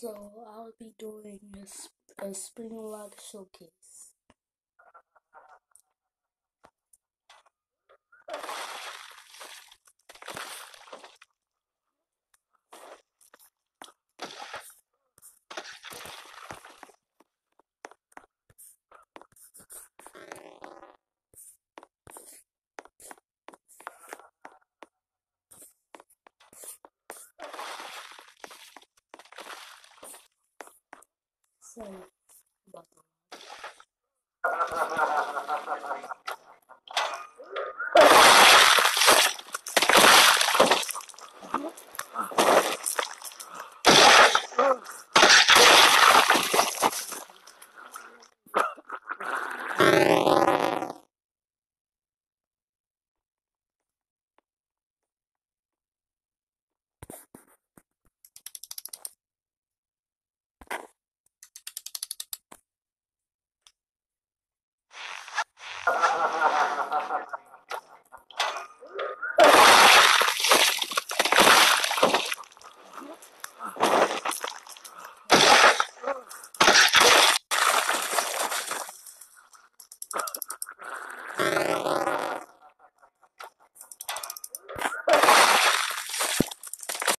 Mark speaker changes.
Speaker 1: So I'll be doing a, a spring lock showcase. save. Bye.